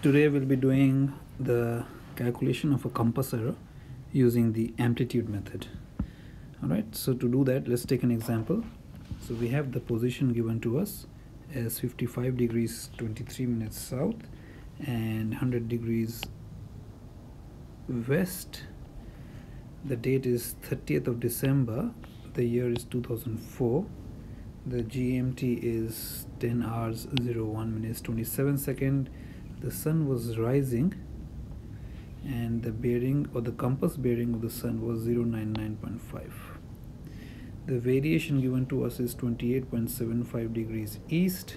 today we'll be doing the calculation of a compass error using the amplitude method. All right so to do that let's take an example. So we have the position given to us as 55 degrees 23 minutes south and 100 degrees west. The date is 30th of December the year is 2004 the GMT is 10 hours 01 minutes 27 second the sun was rising and the bearing or the compass bearing of the sun was 099.5 the variation given to us is 28.75 degrees east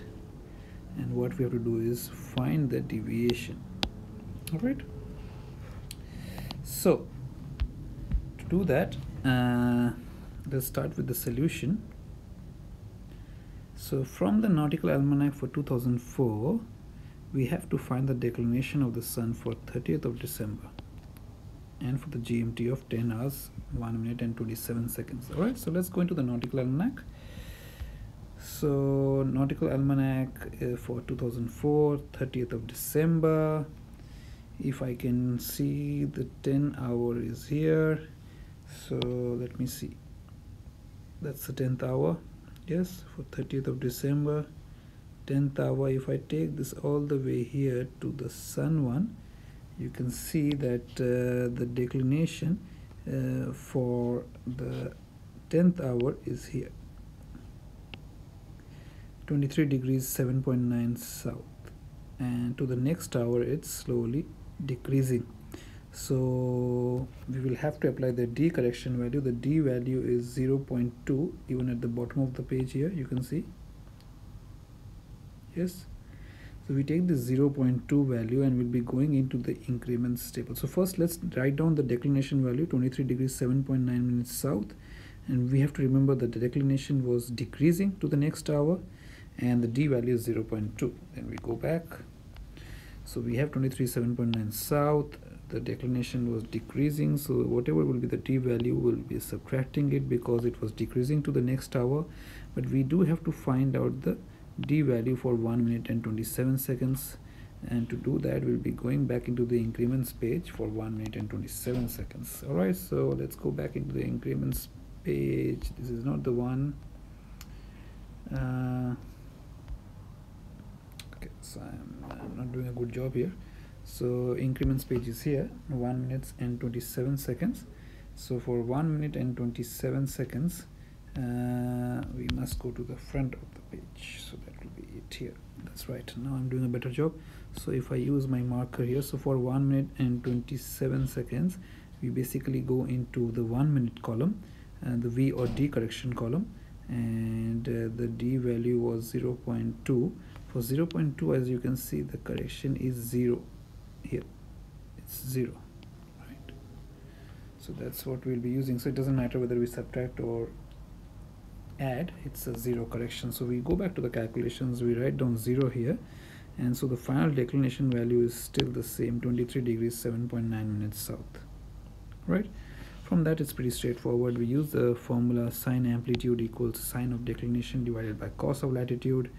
and what we have to do is find the deviation. All right so to do that uh, let's start with the solution. So from the nautical almanac for 2004 we have to find the declination of the sun for 30th of December and for the GMT of 10 hours 1 minute and 27 seconds. All right so let's go into the nautical almanac. So nautical almanac uh, for 2004 30th of December. If I can see the 10 hour is here. So let me see. That's the 10th hour. Yes for 30th of December 10th hour if I take this all the way here to the sun one you can see that uh, the declination uh, for the 10th hour is here. 23 degrees 7.9 south. And to the next hour it's slowly decreasing. So we will have to apply the d correction value. The d value is 0.2 even at the bottom of the page here you can see yes. So we take the 0.2 value and we'll be going into the increments table. So first let's write down the declination value 23 degrees 7.9 minutes south. And we have to remember that the declination was decreasing to the next hour and the d value is 0.2 then we go back. So we have 23 7.9 south. The declination was decreasing. So whatever will be the d value will be subtracting it because it was decreasing to the next hour. But we do have to find out the d value for 1 minute and 27 seconds. And to do that we'll be going back into the increments page for 1 minute and 27 seconds. All right so let's go back into the increments page. This is not the one. Uh, okay so I'm, I'm not doing a good job here. So increments page is here 1 minutes and 27 seconds. So for 1 minute and 27 seconds uh, we must go to the front of the page so that will be it here. That's right. Now I'm doing a better job. So if I use my marker here so for 1 minute and 27 seconds we basically go into the 1 minute column and the V or D correction column and uh, the D value was 0.2 for 0.2 as you can see the correction is 0 here. It's 0 right? So that's what we'll be using. So it doesn't matter whether we subtract or add it's a zero correction. So we go back to the calculations. We write down zero here. And so the final declination value is still the same 23 degrees 7.9 minutes south. Right? From that it's pretty straightforward. We use the formula sine amplitude equals sine of declination divided by cos of latitude.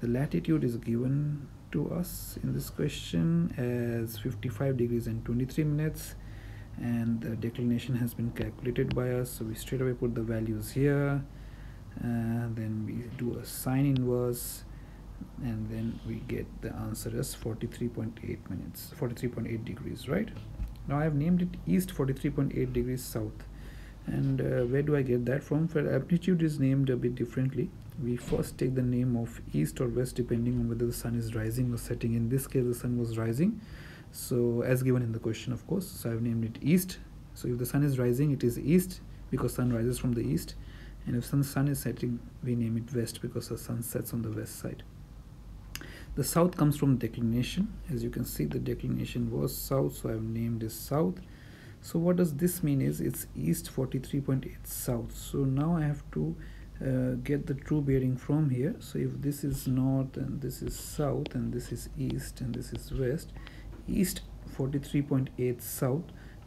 The latitude is given to us in this question as 55 degrees and 23 minutes. And the declination has been calculated by us. So we straight away put the values here and then we do a sine inverse and then we get the answer as 43.8 minutes 43.8 degrees right? Now I have named it east 43.8 degrees south. And uh, where do I get that from? For amplitude is named a bit differently. We first take the name of east or west depending on whether the sun is rising or setting. In this case the sun was rising. So as given in the question of course. So I've named it east. So if the sun is rising it is east because sun rises from the east and if the sun is setting we name it west because the sun sets on the west side. The south comes from declination. As you can see the declination was south so I've named this south. So what does this mean is it's east 43.8 south. So now I have to uh, get the true bearing from here. So if this is north and this is south and this is east and this is west east 43.8 south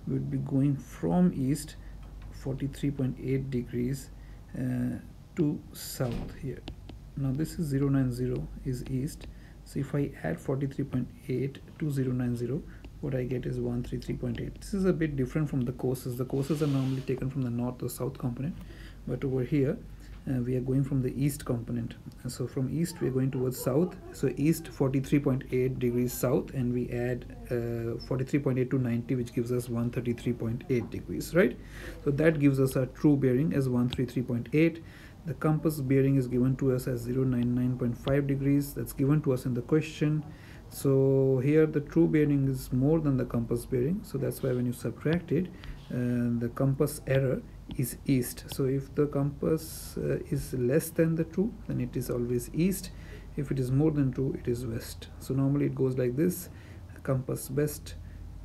would be going from east 43.8 degrees to south here. Now this is 090 is east. So if I add 43.8 2090 what I get is 133.8 this is a bit different from the courses. The courses are normally taken from the north or south component. But over here uh, we are going from the east component. So from east we are going towards south. So east 43.8 degrees south and we add 43.8 uh, to 90 which gives us 133.8 degrees right? So that gives us a true bearing as 133.8 the compass bearing is given to us as 099.5 degrees. That's given to us in the question. So here the true bearing is more than the compass bearing. So that's why when you subtract it uh, the compass error is east. So if the compass uh, is less than the true then it is always east. If it is more than true it is west. So normally it goes like this. Compass west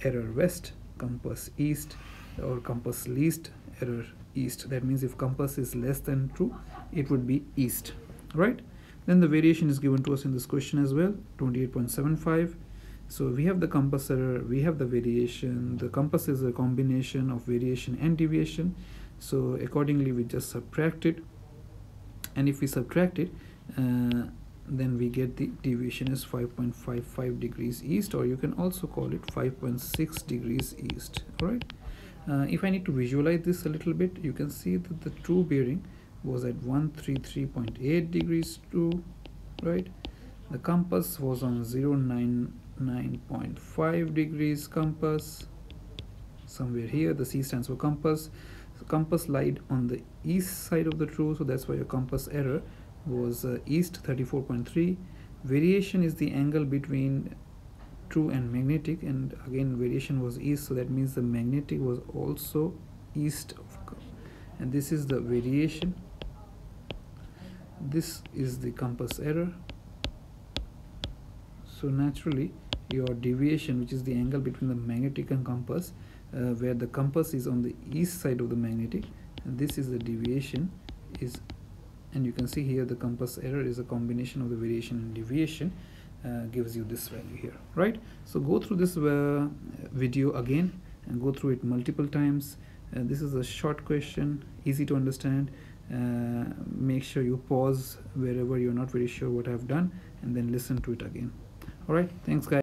error west. Compass east or compass least error east. That means if compass is less than true it would be east. Right? Then the variation is given to us in this question as well 28.75 so we have the compass error we have the variation. The compass is a combination of variation and deviation so accordingly we just subtract it. And if we subtract it uh, then we get the deviation is 5.55 degrees east or you can also call it 5.6 degrees east. All right uh, if I need to visualize this a little bit you can see that the true bearing was at 133.8 degrees true right? The compass was on 099.5 degrees compass. Somewhere here the C stands for compass so compass lied on the east side of the true so that's why your compass error was uh, east 34.3 variation is the angle between true and magnetic and again variation was east so that means the magnetic was also east of and this is the variation. This is the compass error. So naturally your deviation which is the angle between the magnetic and compass uh, where the compass is on the east side of the magnetic and this is the deviation is and you can see here the compass error is a combination of the variation and deviation uh, gives you this value here right? So go through this uh, video again and go through it multiple times. Uh, this is a short question easy to understand. Uh, make sure you pause wherever you're not very sure what I've done and then listen to it again. All right? Thanks guys